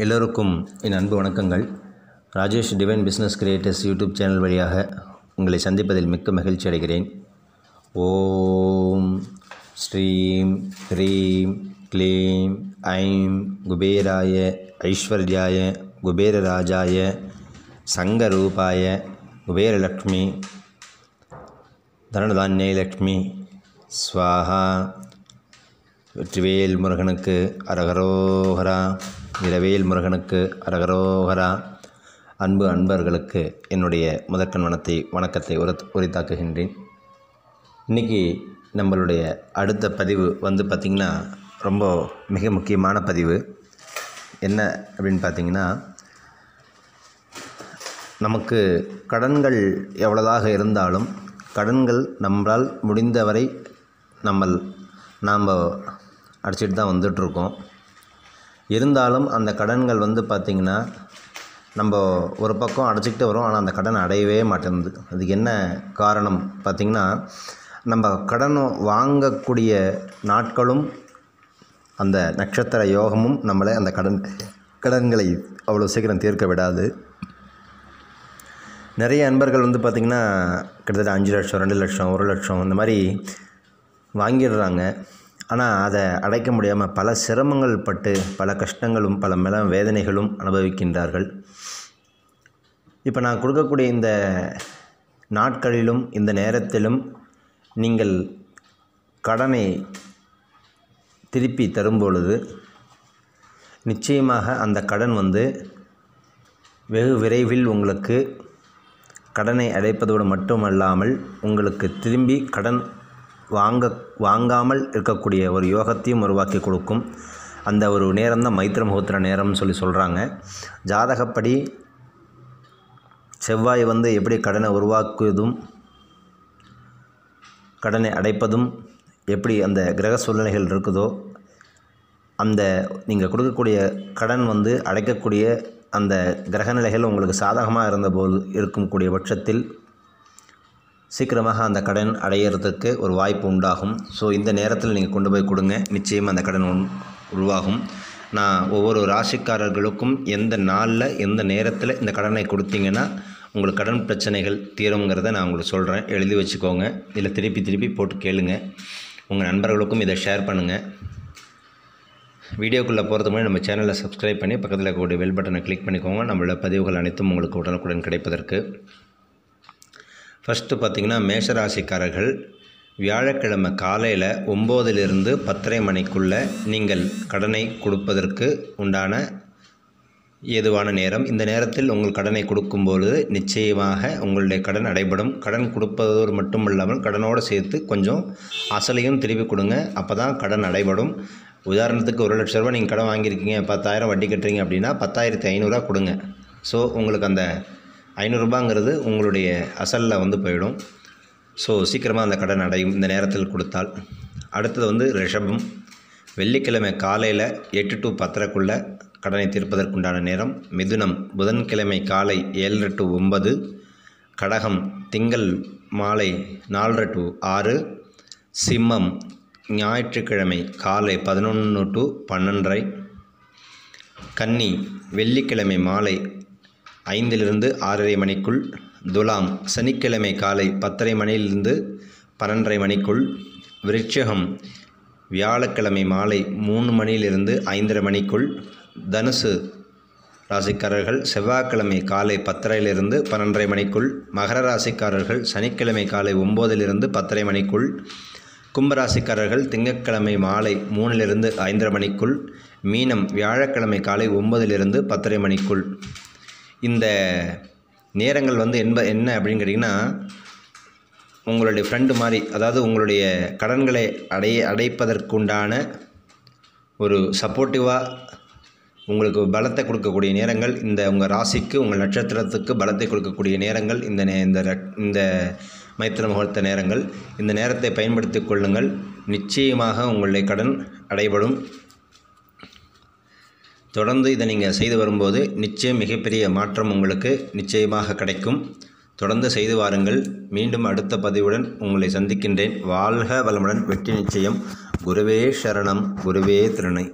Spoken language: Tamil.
எல்லோருக்கும் என் அன்பு வணக்கங்கள். Rajesh divine business creators YouTube channel வழியாக உங்களை சந்திப்பதில் மிக்க மகிழ்ச்சி அடைகிறேன். ஓம் ஸ்ரீம் ஹ்ரீம் க்ளீம் ஐம் குபேராய ஐஸ்வர்யாய குபேரராஜாய சங்கரூபாய குபேரலக்ஷ்மி தனதான்யலக்ஷ்மி ஸ்வாஹா. வெற்றிவேல் முருகனுக்கு அரகரோகரா. இரவேல் முருகனுக்கு அரகரோகரா. அன்பு அன்பர்களுக்கு என்னுடைய முதற்கண் வனத்தை வணக்கத்தை உர உரித்தாக்குகின்றேன். இன்றைக்கி நம்மளுடைய அடுத்த பதிவு வந்து பார்த்திங்கன்னா ரொம்ப மிக முக்கியமான பதிவு. என்ன அப்படின்னு பார்த்திங்கன்னா நமக்கு கடன்கள் எவ்வளதாக இருந்தாலும் கடன்கள் நம்மளால் முடிந்தவரை நம்ம நாம் அடிச்சிட்டு தான் வந்துட்ருக்கோம் இருந்தாலும் அந்த கடன்கள் வந்து பார்த்திங்கன்னா நம்ம ஒரு பக்கம் அடைச்சிக்கிட்டு வரோம். ஆனால் அந்த கடன் அடையவே மாட்டேங்குது. அதுக்கு என்ன காரணம் பார்த்திங்கன்னா நம்ம கடன் வாங்கக்கூடிய நாட்களும் அந்த நட்சத்திர யோகமும் நம்மளை அந்த கடன் கடன்களை அவ்வளோ சீக்கிரம் தீர்க்க விடாது. நிறைய அன்பர்கள் வந்து பார்த்திங்கன்னா கிட்டத்தட்ட அஞ்சு லட்சம் ரெண்டு லட்சம் ஒரு லட்சம் இந்த மாதிரி வாங்கிடுறாங்க. ஆனால் அதை அடைக்க முடியாமல் பல சிரமங்கள் பட்டு பல கஷ்டங்களும் பல மன வேதனைகளும் அனுபவிக்கின்றார்கள். இப்போ நான் கொடுக்கக்கூடிய இந்த நாட்களிலும் இந்த நேரத்திலும் நீங்கள் கடனை திருப்பி தரும்பொழுது நிச்சயமாக அந்த கடன் வந்து வெகு விரைவில் உங்களுக்கு கடனை அடைப்பதோடு மட்டுமல்லாமல் உங்களுக்கு திரும்பி கடன் வாங்க வாங்காமல் இருக்கக்கூடிய ஒரு யோகத்தையும் உருவாக்கி கொடுக்கும். அந்த ஒரு நேரம் தான் மைத்திர முகூர்த்த நேரம்னு சொல்லி சொல்கிறாங்க ஜாதகப்படி செவ்வாய் வந்து எப்படி கடனை உருவாக்குவதும் கடனை அடைப்பதும் எப்படி அந்த கிரக சூழ்நிலைகள் இருக்குதோ அந்த நீங்கள் கொடுக்கக்கூடிய கடன் வந்து அடைக்கக்கூடிய அந்த கிரகநிலைகள் உங்களுக்கு சாதகமாக இருந்தபோது இருக்கக்கூடிய பட்சத்தில் சீக்கிரமாக அந்த கடன் அடையிறதுக்கு ஒரு வாய்ப்பு உண்டாகும். ஸோ இந்த நேரத்தில் நீங்கள் கொண்டு போய் கொடுங்க. நிச்சயம் அந்த கடன் உருவாகும். நான் ஒவ்வொரு ராசிக்காரர்களுக்கும் எந்த நாளில் எந்த நேரத்தில் இந்த கடனை கொடுத்தீங்கன்னா உங்களுக்கு கடன் பிரச்சனைகள் தீருங்கிறத நான் உங்களுக்கு சொல்கிறேன் எழுதி வச்சுக்கோங்க. இதில் திருப்பி திருப்பி போட்டு கேளுங்க. உங்கள் நண்பர்களுக்கும் இதை ஷேர் பண்ணுங்கள் வீடியோக்குள்ளே போகிறது முன்னாடி நம்ம சேனலை சப்ஸ்கிரைப் பண்ணி பக்கத்தில் இருக்கக்கூடிய பெல் பட்டனை கிளிக் பண்ணிக்கோங்க. நம்மளோட பதிவுகள் அனைத்தும் உங்களுக்கு உடனுக்குடன் கிடைப்பதற்கு. ஃபஸ்ட்டு பார்த்திங்கன்னா மேஷராசிக்காரர்கள் வியாழக்கிழமை காலையில் ஒம்போதிலிருந்து பத்தரை மணிக்குள்ளே நீங்கள் கடனை கொடுப்பதற்கு உண்டான ஏதுவான நேரம். இந்த நேரத்தில் உங்கள் கடனை கொடுக்கும்பொழுது நிச்சயமாக உங்களுடைய கடன் அடைபடும். கடன் கொடுப்பதோடு மட்டும் இல்லாமல் கடனோடு சேர்த்து கொஞ்சம் அசலையும் திருப்பி கொடுங்க. அப்போ தான் கடன் அடைபடும். உதாரணத்துக்கு ஒரு லட்ச ரூபா நீங்கள் கடன் வாங்கியிருக்கீங்க பத்தாயிரம் வட்டி கட்டுறீங்க அப்படின்னா பத்தாயிரத்தி ஐநூறுரூவா கொடுங்க. ஸோ உங்களுக்கு அந்த ஐநூறுரூபாங்கிறது உங்களுடைய அசலில் வந்து போயிடும். ஸோ சீக்கிரமாக அந்த கடன் அடையும். இந்த நேரத்தில் கொடுத்தால். அடுத்தது வந்து ரிஷபம். வெள்ளிக்கிழமை காலையில் எட்டு டு பத்தரைக்குள்ளே கடனை தீர்ப்பதற்குண்டான நேரம். மிதுனம். புதன்கிழமை காலை ஏழரை டு ஒன்பது. கடகம். திங்கள் மாலை நாலரை டு ஆறு. சிம்மம். ஞாயிற்றுக்கிழமை காலை பதினொன்று டு பன்னெண்டரை. கன்னி. வெள்ளிக்கிழமை மாலை ஐந்திலிருந்து ஆறரை மணிக்குள் துலாம் சனிக்கிழமை காலை பத்தரை மணியிலிருந்து பன்னெண்டரை மணிக்குள் விருட்சகம் வியாழக்கிழமை மாலை மூணு மணியிலிருந்து ஐந்தரை மணிக்குள் தனுசு ராசிக்காரர்கள் செவ்வாய்க்கிழமை காலை பத்தரையிலிருந்து பன்னெண்டரை மணிக்குள் மகர ராசிக்காரர்கள் சனிக்கிழமை காலை ஒம்போதிலிருந்து பத்தரை மணிக்குள் கும்பராசிக்காரர்கள் திங்கட்கிழமை மாலை மூணிலிருந்து ஐந்தரை மணிக்குள் மீனம் வியாழக்கிழமை காலை ஒன்பதிலிருந்து பத்தரை மணிக்குள். இந்த நேரங்கள் வந்து என்ப என்ன அப்படின்னு கேட்டிங்கன்னா உங்களுடைய ஃப்ரெண்டு மாதிரி அதாவது உங்களுடைய கடன்களை அடைய அடைப்பதற்குண்டான ஒரு சப்போர்ட்டிவாக உங்களுக்கு பலத்தை கொடுக்கக்கூடிய நேரங்கள் இந்த உங்கள் ராசிக்கு உங்கள் நட்சத்திரத்துக்கு பலத்தை கொடுக்கக்கூடிய நேரங்கள் இந்த நே இந்த இந்த மைத்திர முகூர்த்த நேரங்கள் இந்த நேரத்தை பயன்படுத்தி கொள்ளுங்கள். நிச்சயமாக உங்களுடைய கடன் அடைபடும். தொடர்ந்து இதை நீங்கள் செய்து வரும்போது நிச்சயம் மிகப்பெரிய மாற்றம் உங்களுக்கு நிச்சயமாக கிடைக்கும். தொடர்ந்து செய்து வாருங்கள். மீண்டும் அடுத்த பதிவுடன் உங்களை சந்திக்கின்றேன். வாழ்க வளமுடன். வெற்றி நிச்சயம். குருவே சரணம். குருவே திருணை